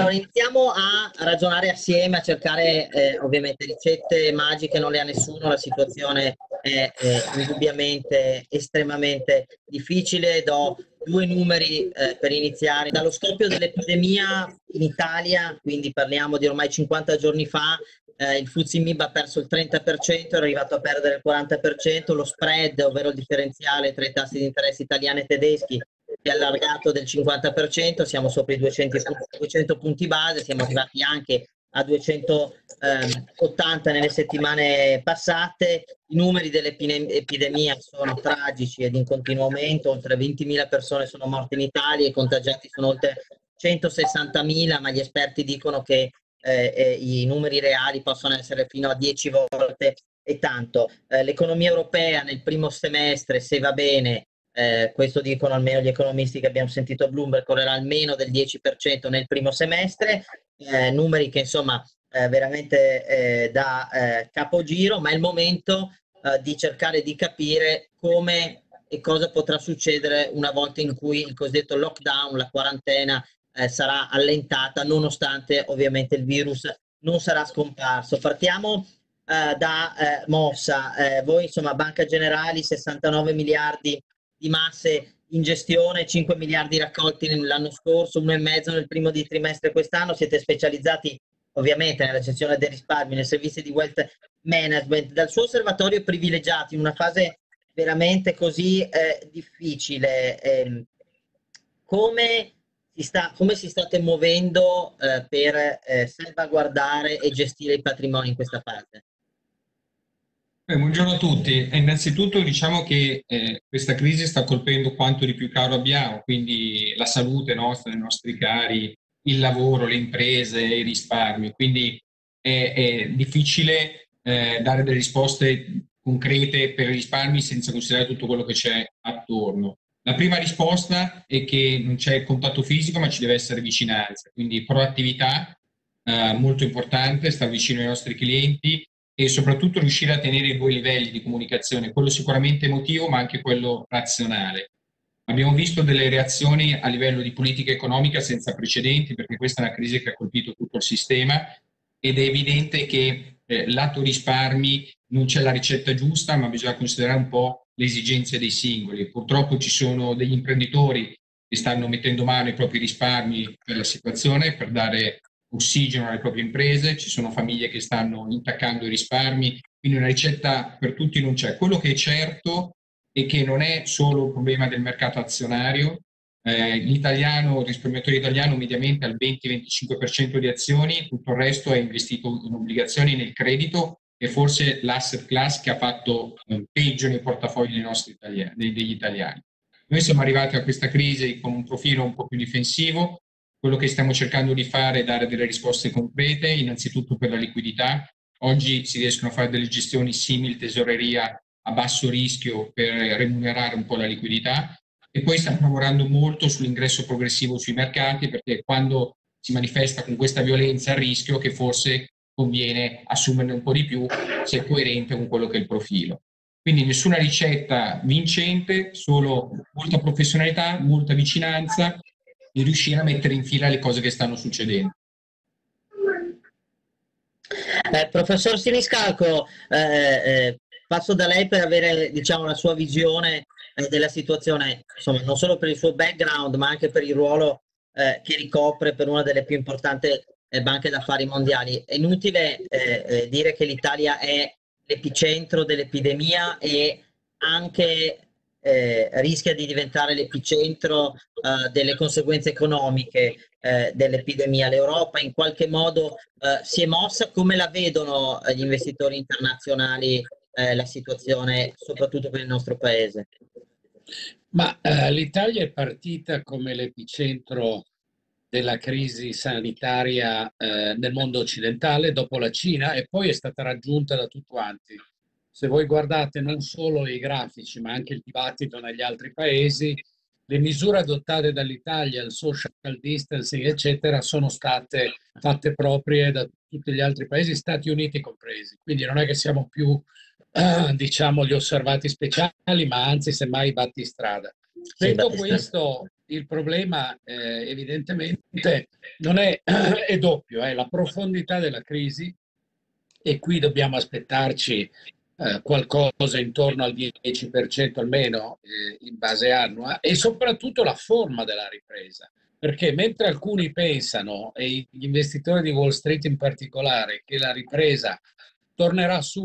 Allora, iniziamo a ragionare assieme, a cercare eh, ovviamente ricette magiche, non le ha nessuno, la situazione è, è indubbiamente estremamente difficile. Do due numeri eh, per iniziare. Dallo scoppio dell'epidemia in Italia, quindi parliamo di ormai 50 giorni fa, eh, il Fuzzi MIB ha perso il 30%, è arrivato a perdere il 40%, lo spread, ovvero il differenziale tra i tassi di interesse italiani e tedeschi, allargato del 50%, siamo sopra i 200, 200 punti base, siamo arrivati anche a 280 nelle settimane passate. I numeri dell'epidemia sono tragici ed in continuo aumento, oltre 20.000 persone sono morte in Italia, i contagiati sono oltre 160.000, ma gli esperti dicono che eh, eh, i numeri reali possono essere fino a 10 volte e tanto. Eh, l'economia europea nel primo semestre, se va bene, eh, questo dicono almeno gli economisti che abbiamo sentito a Bloomberg, correrà almeno del 10% nel primo semestre, eh, numeri che insomma eh, veramente eh, da eh, capogiro, ma è il momento eh, di cercare di capire come e cosa potrà succedere una volta in cui il cosiddetto lockdown, la quarantena, sarà allentata, nonostante ovviamente il virus non sarà scomparso. Partiamo da Mossa, voi insomma Banca Generali 69 miliardi di masse in gestione, 5 miliardi raccolti l'anno scorso, 1,5 nel primo di trimestre quest'anno, siete specializzati ovviamente nella gestione dei risparmi, nei servizi di wealth management, dal suo osservatorio privilegiato in una fase veramente così eh, difficile, eh, come, si sta, come si state muovendo eh, per eh, salvaguardare e gestire i patrimoni in questa fase? Eh, buongiorno a tutti. Eh, innanzitutto diciamo che eh, questa crisi sta colpendo quanto di più caro abbiamo, quindi la salute nostra, dei nostri cari, il lavoro, le imprese, i risparmi. Quindi è, è difficile eh, dare delle risposte concrete per i risparmi senza considerare tutto quello che c'è attorno. La prima risposta è che non c'è contatto fisico, ma ci deve essere vicinanza, quindi proattività eh, molto importante, stare vicino ai nostri clienti, e soprattutto riuscire a tenere i due livelli di comunicazione, quello sicuramente emotivo ma anche quello razionale. Abbiamo visto delle reazioni a livello di politica economica senza precedenti perché questa è una crisi che ha colpito tutto il sistema ed è evidente che eh, lato risparmi non c'è la ricetta giusta ma bisogna considerare un po' le esigenze dei singoli. Purtroppo ci sono degli imprenditori che stanno mettendo mano ai propri risparmi per la situazione, per dare ossigeno alle proprie imprese, ci sono famiglie che stanno intaccando i risparmi, quindi una ricetta per tutti non c'è. Quello che è certo è che non è solo un problema del mercato azionario, eh, l'italiano, il risparmiatore italiano mediamente ha il 20-25% di azioni, tutto il resto è investito in obbligazioni nel credito e forse l'asset class che ha fatto eh, peggio nei portafogli dei nostri italiani, degli italiani. Noi siamo arrivati a questa crisi con un profilo un po' più difensivo, quello che stiamo cercando di fare è dare delle risposte concrete, innanzitutto per la liquidità. Oggi si riescono a fare delle gestioni simili tesoreria a basso rischio per remunerare un po' la liquidità e poi stiamo lavorando molto sull'ingresso progressivo sui mercati perché quando si manifesta con questa violenza il rischio che forse conviene assumerne un po' di più se è coerente con quello che è il profilo. Quindi nessuna ricetta vincente, solo molta professionalità, molta vicinanza di riuscire a mettere in fila le cose che stanno succedendo. Eh, professor Siniscalco, eh, eh, passo da lei per avere diciamo, la sua visione eh, della situazione, insomma, non solo per il suo background, ma anche per il ruolo eh, che ricopre per una delle più importanti eh, banche d'affari mondiali. È inutile dire che l'Italia è l'epicentro dell'epidemia e anche eh, rischia di diventare l'epicentro eh, delle conseguenze economiche eh, dell'epidemia. L'Europa in qualche modo eh, si è mossa, come la vedono eh, gli investitori internazionali la situazione, soprattutto per il nostro paese? Ma l'Italia è partita come l'epicentro della crisi sanitaria nel mondo occidentale dopo la Cina e poi è stata raggiunta da tutti quanti se voi guardate non solo i grafici, ma anche il dibattito negli altri paesi, le misure adottate dall'Italia, il social distancing, eccetera, sono state fatte proprie da tutti gli altri paesi, Stati Uniti compresi. Quindi non è che siamo più, eh, diciamo, gli osservati speciali, ma anzi, semmai, battistrada. Detto questo, il problema eh, evidentemente non è, è doppio, è la profondità della crisi e qui dobbiamo aspettarci eh, qualcosa intorno al 10% almeno eh, in base annua e soprattutto la forma della ripresa. Perché mentre alcuni pensano, e gli investitori di Wall Street in particolare, che la ripresa tornerà su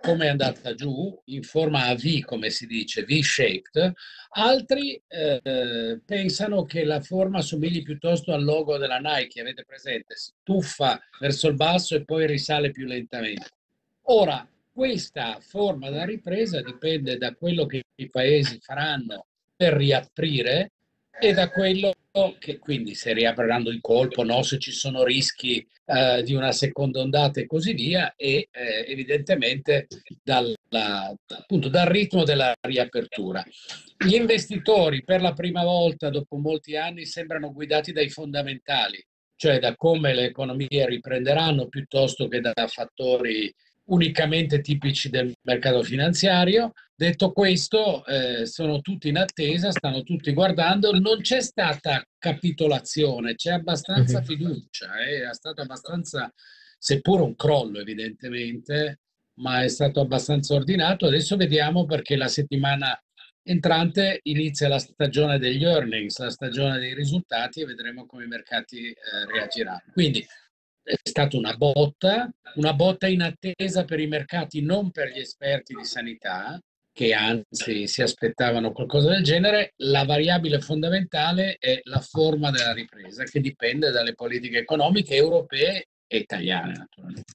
come è andata giù, in forma a V, come si dice, V-shaped, altri eh, pensano che la forma assomigli piuttosto al logo della Nike, avete presente? Stuffa verso il basso e poi risale più lentamente. Ora, questa forma della ripresa dipende da quello che i paesi faranno per riaprire e da quello che quindi se riapriranno il colpo, no, se ci sono rischi eh, di una seconda ondata e così via, e eh, evidentemente dal, appunto, dal ritmo della riapertura. Gli investitori per la prima volta dopo molti anni sembrano guidati dai fondamentali, cioè da come le economie riprenderanno piuttosto che da fattori unicamente tipici del mercato finanziario. Detto questo, eh, sono tutti in attesa, stanno tutti guardando, non c'è stata capitolazione, c'è abbastanza mhm. fiducia, eh, è stato abbastanza, seppur un crollo evidentemente, ma è stato abbastanza ordinato. Adesso vediamo perché la settimana entrante inizia la stagione degli earnings, la stagione dei risultati e vedremo come i mercati eh, reagiranno. Quindi è stata una botta, una botta in attesa per i mercati, non per gli esperti di sanità, che anzi si aspettavano qualcosa del genere. La variabile fondamentale è la forma della ripresa, che dipende dalle politiche economiche europee e italiane, naturalmente.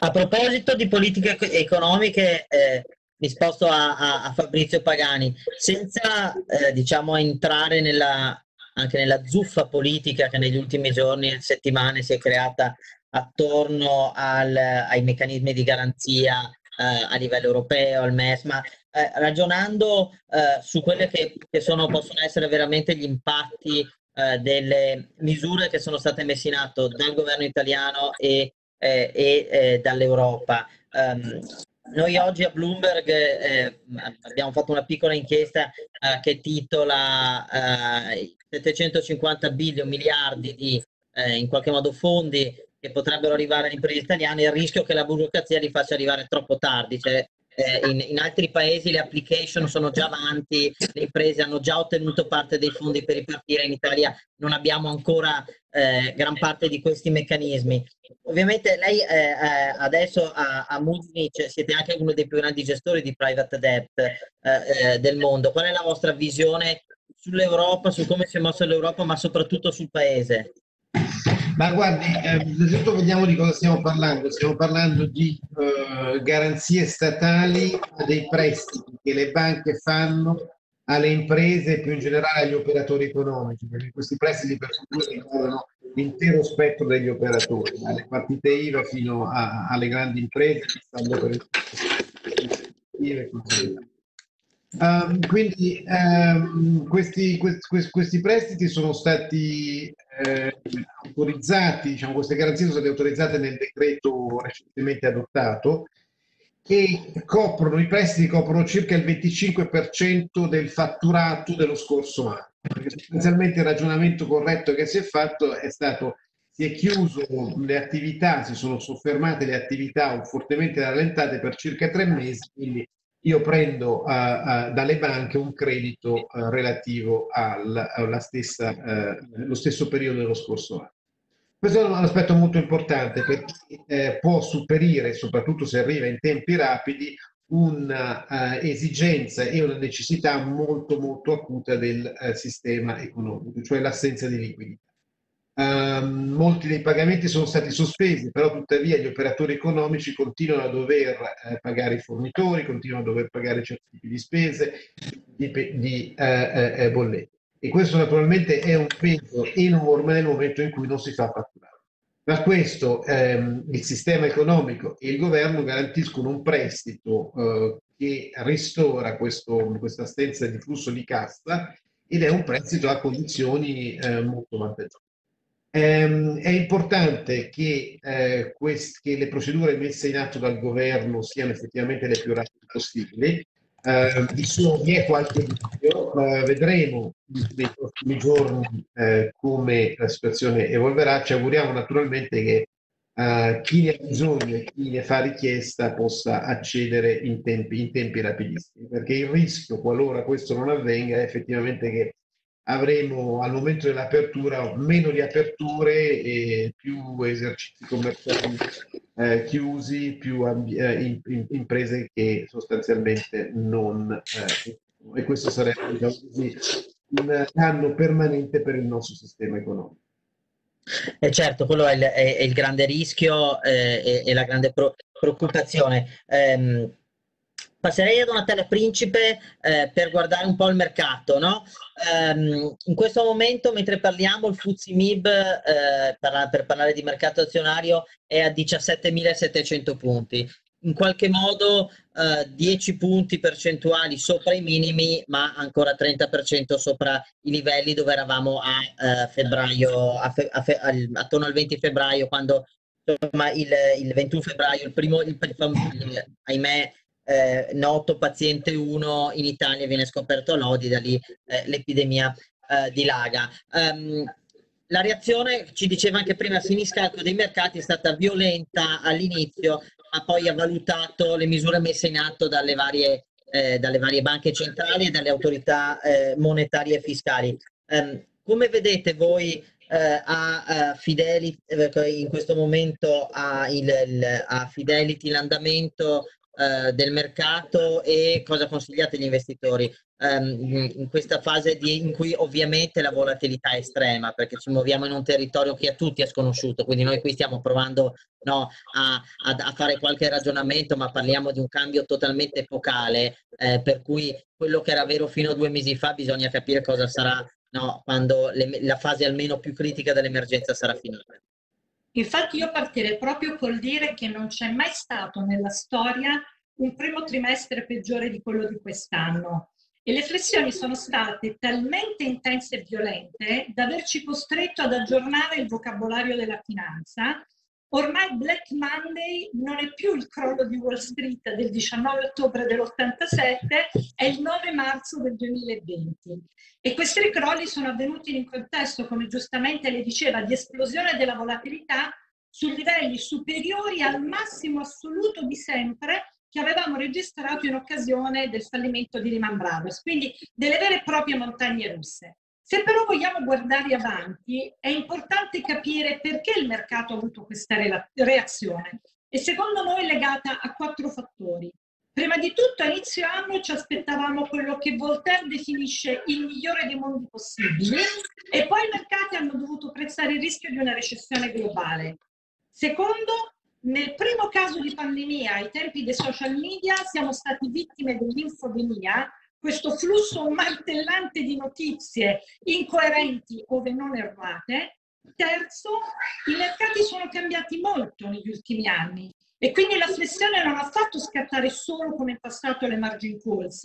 A proposito di politiche economiche, eh, risposto a, a, Fabrizio Pagani, senza eh, diciamo entrare nella anche nella zuffa politica che negli ultimi giorni e settimane si è creata attorno al, ai meccanismi di garanzia eh, a livello europeo, al MES, ma eh, ragionando eh, su quelle che, che sono, possono essere veramente gli impatti eh, delle misure che sono state messe in atto dal governo italiano e, eh, e eh, dall'Europa. Um, noi oggi a Bloomberg eh, abbiamo fatto una piccola inchiesta eh, che titola eh, 750 bilioni, miliardi di eh, in qualche modo fondi che potrebbero arrivare alle imprese italiane, il rischio che la burocrazia li faccia arrivare troppo tardi. Cioè, eh, in, in, altri paesi le application sono già avanti, le imprese hanno già ottenuto parte dei fondi per ripartire, in Italia non abbiamo ancora eh, gran parte di questi meccanismi. Ovviamente lei eh, eh adesso a, a Moody's siete anche uno dei più grandi gestori di private debt eh, eh, del mondo. Qual è la vostra visione sull'Europa, su come si è mossa l'Europa, ma soprattutto sul Paese? Ma guardi, eh, vediamo di cosa stiamo parlando. Stiamo parlando di eh, garanzie statali dei prestiti che le banche fanno alle imprese e più in generale agli operatori economici, perché questi prestiti per fortuna riguardano l'intero spettro degli operatori, dalle partite IVA fino a, alle grandi imprese, stando per il Um, quindi um, questi, questi, questi, prestiti sono stati eh, autorizzati, diciamo, queste garanzie sono state autorizzate nel decreto recentemente adottato e coprono, i prestiti coprono circa il 25% del fatturato dello scorso anno. Perché sostanzialmente il ragionamento corretto che si è fatto è stato si è chiuso le attività, si sono soffermate le attività fortemente rallentate per circa tre mesi, quindi io prendo uh, uh, dalle banche un credito uh, relativo al, stessa, lo stesso periodo dello scorso anno. Questo è un aspetto molto importante perché può superire, soprattutto se arriva in tempi rapidi, un'esigenza e una necessità molto molto acuta del sistema economico, cioè l'assenza di liquidità. Um, molti dei pagamenti sono stati sospesi, però tuttavia gli operatori economici continuano a dover eh, pagare i fornitori, continuano a dover pagare certi tipi di spese, di, di eh, eh, bollette. E questo naturalmente è un peso enorme nel momento in cui non si fa fatturare. Per questo ehm, il sistema economico e il governo garantiscono un prestito eh, che ristora questo, questa assenza di flusso di cassa ed è un prestito a condizioni eh, molto vantaggiose. Ehm, è importante che, eh, che, le procedure messe in atto dal governo siano effettivamente le più rapide possibili. eh, vi è qualche dubbio, eh, vedremo nei prossimi giorni eh, come la situazione evolverà. Ci auguriamo naturalmente che uh, chi ne ha bisogno e chi ne fa richiesta possa accedere in tempi, in tempi rapidissimi, perché il rischio, qualora questo non avvenga, è effettivamente che avremo al momento dell'apertura meno riaperture e più esercizi commerciali eh, chiusi, più ambi- eh, in, in, imprese che sostanzialmente non... Eh, e questo sarebbe così, un danno permanente per il nostro sistema economico. E certo, quello è il, è, è il grande rischio eh, e, la grande pro, preoccupazione. Eh, passerei ad una tele principe eh, per guardare un po' il mercato. No? Um, in questo momento, mentre parliamo, il Fuzzi MIB, eh, per, per, parlare di mercato azionario, è a 17.700 punti in qualche modo eh, 10 punti percentuali sopra i minimi, ma ancora 30% sopra i livelli dove eravamo a eh, febbraio, a fe, a fe, al, attorno al 20 febbraio, quando insomma, il, il 21 febbraio, il primo, il, il, ahimè, eh, noto paziente 1 in Italia viene scoperto Lodi, da lì eh, l'epidemia eh, dilaga. Um, la reazione, ci diceva anche prima Siniscalco dei mercati, è stata violenta all'inizio, ma poi ha valutato le misure messe in atto dalle varie, eh, dalle varie banche centrali e dalle autorità eh, monetarie e fiscali. Um, come vedete voi eh, a, a Fidelity, eh, in questo momento a, il, il, a Fidelity l'andamento eh, del mercato e cosa consigliate agli investitori um, in questa fase di, in cui ovviamente la volatilità è estrema perché ci muoviamo in un territorio che a tutti è sconosciuto, quindi noi qui stiamo provando no, a, a, a, fare qualche ragionamento, ma parliamo di un cambio totalmente epocale, eh, per cui quello che era vero fino a due mesi fa bisogna capire cosa sarà no, quando le, la fase almeno più critica dell'emergenza sarà finita. Infatti io partirei proprio col dire che non c'è mai stato nella storia un primo trimestre peggiore di quello di quest'anno. E le flessioni sono state talmente intense e violente da averci costretto ad aggiornare il vocabolario della finanza. Ormai Black Monday non è più il crollo di Wall Street del 19 ottobre dell'87, è il 9 marzo del 2020. E questi crolli sono avvenuti in un contesto, come giustamente le diceva, di esplosione della volatilità su livelli superiori al massimo assoluto di sempre che avevamo registrato in occasione del fallimento di Lehman Brothers, quindi delle vere e proprie montagne russe. Se però vogliamo guardare avanti, è importante capire perché il mercato ha avuto questa reazione e secondo noi è legata a quattro fattori. Prima di tutto a inizio anno ci aspettavamo quello che Voltaire definisce il migliore dei mondi possibili e poi i mercati hanno dovuto prezzare il rischio di una recessione globale. Secondo, nel primo caso di pandemia, ai tempi dei social media, siamo stati vittime dell'infodemia, questo flusso martellante di notizie incoerenti ove non errate. Terzo, i mercati sono cambiati molto negli ultimi anni e quindi la flessione non ha fatto scattare solo come in passato le margin calls,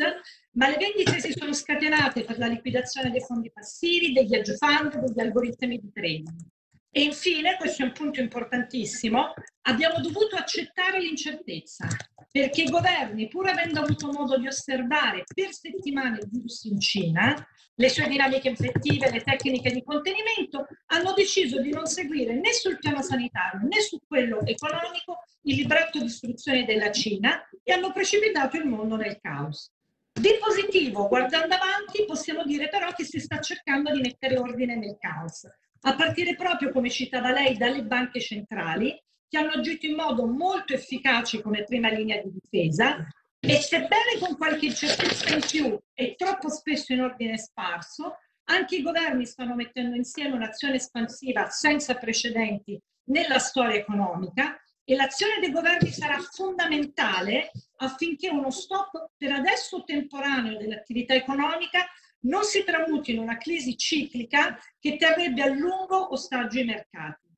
ma le vendite si sono scatenate per la liquidazione dei fondi passivi, degli hedge fund, degli algoritmi di trading. E infine, questo è un punto importantissimo, abbiamo dovuto accettare l'incertezza, perché i governi, pur avendo avuto modo di osservare per settimane il virus in Cina, le sue dinamiche infettive, le tecniche di contenimento, hanno deciso di non seguire né sul piano sanitario né su quello economico il libretto di istruzioni della Cina e hanno precipitato il mondo nel caos. Di positivo, guardando avanti, possiamo dire però che si sta cercando di mettere ordine nel caos a partire proprio, come citava lei, dalle banche centrali, che hanno agito in modo molto efficace come prima linea di difesa e sebbene con qualche incertezza in più e troppo spesso in ordine sparso, anche i governi stanno mettendo insieme un'azione espansiva senza precedenti nella storia economica e l'azione dei governi sarà fondamentale affinché uno stop per adesso temporaneo dell'attività economica non si tramuti in una crisi ciclica che terrebbe a lungo ostaggio i mercati.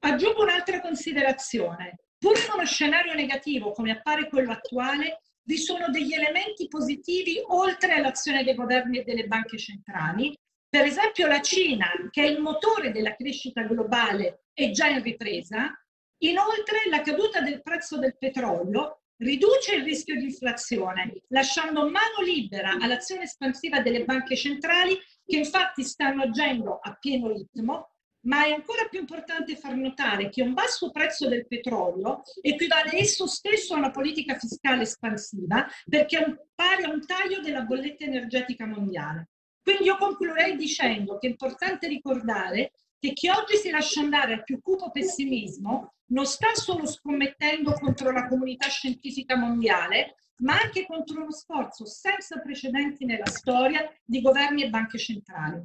Aggiungo un'altra considerazione. Pur in uno scenario negativo come appare quello attuale, vi sono degli elementi positivi oltre all'azione dei governi e delle banche centrali. Per esempio la Cina, che è il motore della crescita globale, è già in ripresa. Inoltre la caduta del prezzo del petrolio riduce il rischio di inflazione, lasciando mano libera all'azione espansiva delle banche centrali che infatti stanno agendo a pieno ritmo, ma è ancora più importante far notare che un basso prezzo del petrolio equivale esso stesso a una politica fiscale espansiva perché pari a un taglio della bolletta energetica mondiale. Quindi io concluderei dicendo che è importante ricordare che chi oggi si lascia andare al più cupo pessimismo non sta solo scommettendo contro la comunità scientifica mondiale, ma anche contro uno sforzo senza precedenti nella storia di governi e banche centrali.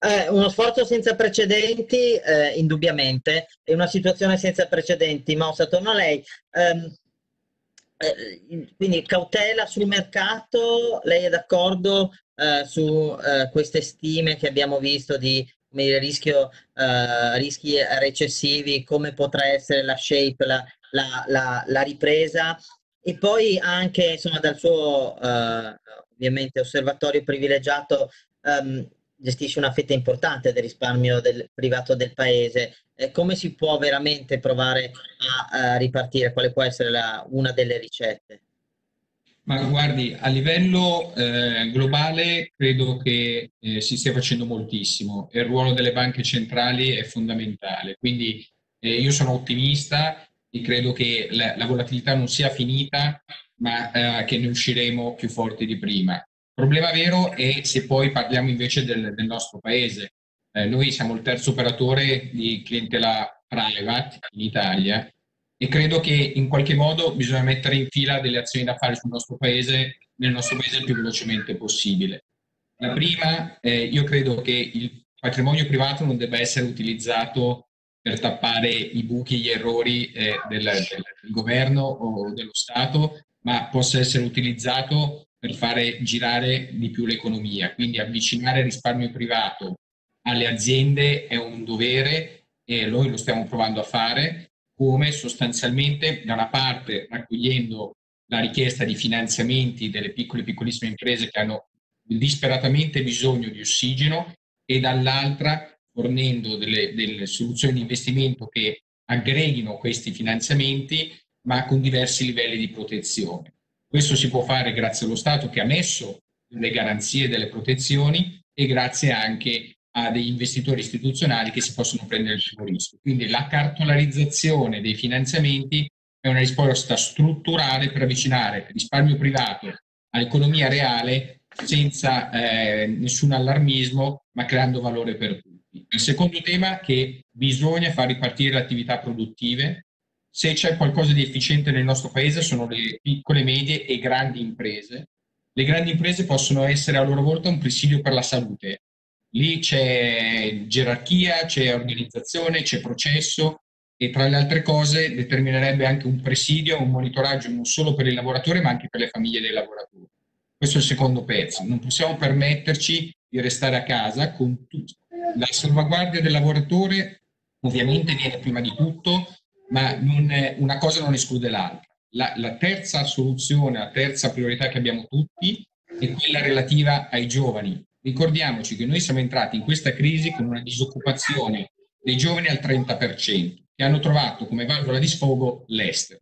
Eh, uno sforzo senza precedenti, eh, indubbiamente, è una situazione senza precedenti. Mossa, torno a lei. Um, eh, quindi cautela sul mercato, lei è d'accordo eh, su eh, queste stime che abbiamo visto di rischio, uh, rischi recessivi, come potrà essere la shape, la, la, la, la ripresa e poi anche insomma, dal suo ovviamente osservatorio privilegiato um, gestisce una fetta importante del risparmio del, privato del paese. Eh, come si può veramente provare a, a ripartire? Quale può essere la, una delle ricette? Ma guardi, a livello eh, globale credo che eh, si stia facendo moltissimo e il ruolo delle banche centrali è fondamentale. Quindi eh, io sono ottimista e credo che la, la volatilità non sia finita, ma eh, che ne usciremo più forti di prima. Problema vero è se poi parliamo invece del, del nostro paese. Eh, noi siamo il terzo operatore di clientela private in Italia e credo che in qualche modo bisogna mettere in fila delle azioni da fare sul nostro paese, nel nostro paese il più velocemente possibile. La prima, eh, io credo che il patrimonio privato non debba essere utilizzato per tappare i buchi, gli errori eh, del, del, del governo o dello Stato, ma possa essere utilizzato per fare girare di più l'economia. Quindi avvicinare il risparmio privato alle aziende è un dovere e noi lo stiamo provando a fare come sostanzialmente da una parte raccogliendo la richiesta di finanziamenti delle piccole e piccolissime imprese che hanno disperatamente bisogno di ossigeno e dall'altra fornendo delle, delle soluzioni di investimento che aggreghino questi finanziamenti ma con diversi livelli di protezione. Questo si può fare grazie allo Stato che ha messo le garanzie delle protezioni e grazie anche a degli investitori istituzionali che si possono prendere il suo rischio. Quindi la cartolarizzazione dei finanziamenti è una risposta strutturale per avvicinare il risparmio privato all'economia reale senza eh, nessun allarmismo, ma creando valore per tutti. Il secondo tema è che bisogna far ripartire le attività produttive. Se c'è qualcosa di efficiente nel nostro paese sono le piccole, medie e grandi imprese. Le grandi imprese possono essere a loro volta un presidio per la salute, Lì c'è gerarchia, c'è organizzazione, c'è processo e tra le altre cose determinerebbe anche un presidio, un monitoraggio non solo per il lavoratore ma anche per le famiglie dei lavoratori. Questo è il secondo pezzo. Non possiamo permetterci di restare a casa con tutto. La salvaguardia del lavoratore ovviamente viene prima di tutto, ma è, una cosa non esclude l'altra. La, la terza soluzione, la terza priorità che abbiamo tutti è quella relativa ai giovani, Ricordiamoci che noi siamo entrati in questa crisi con una disoccupazione dei giovani al 30%, che hanno trovato come valvola di sfogo l'estero.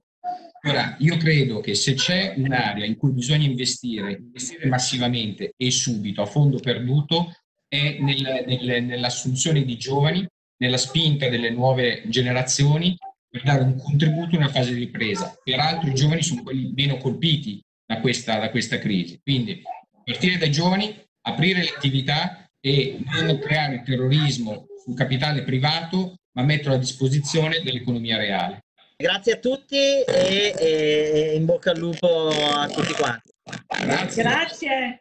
Ora, io credo che se c'è un'area in cui bisogna investire, investire massivamente e subito, a fondo perduto, è nel, nel, nell'assunzione di giovani, nella spinta delle nuove generazioni per dare un contributo in una fase di ripresa. Peraltro i giovani sono quelli meno colpiti da questa, da questa crisi. Quindi partire dai giovani, aprire le attività e non creare terrorismo sul capitale privato, ma metterlo a disposizione dell'economia reale. Grazie a tutti e, e in bocca al lupo a tutti quanti. Grazie. Grazie.